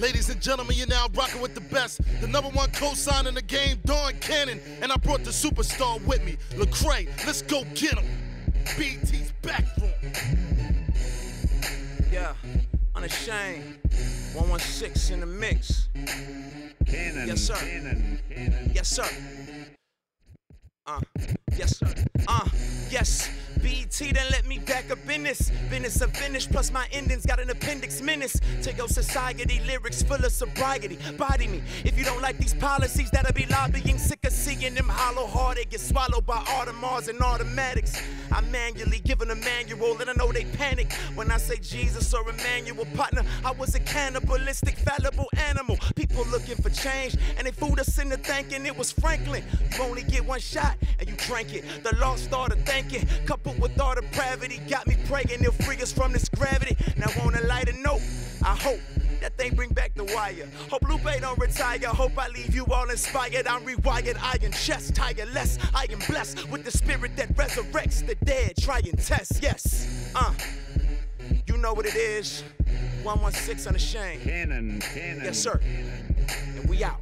Ladies and gentlemen, you're now rocking with the best. The number one co-sign in the game, Don Cannon. And I brought the superstar with me, Lecrae. Let's go get him. BET's back room. Yeah, unashamed. 116 in the mix. Cannon, Yes, sir. cannon, cannon. Yes, sir. Uh, yes, sir. Uh, yes. BET done let me back up in this. Business of finish, plus my endings got an appendix menace. To your society, lyrics full of sobriety. Body me. If you don't like these policies, that'll be lobbying. Sick of seeing them hollow hearted get swallowed by Audemars and automatics. I manually them a manual, and I know they panic when I say Jesus or Emmanuel partner. I was a cannibalistic, fallible animal. People change, and they fooled us into thinking it was Franklin. You only get one shot, and you drank it. The law started thinking, coupled with all depravity, got me praying they'll free us from this gravity. Now on a lighter note, I hope. That thing bring back the wire. Hope Lupe don't retire. Hope I leave you all inspired. I'm rewired, iron chest, tireless. I am blessed with the spirit that resurrects the dead. Try and test, yes. Uh, you know what it is. 116 unashamed. Cannon, cannon. Yes, sir. cannon. And we out.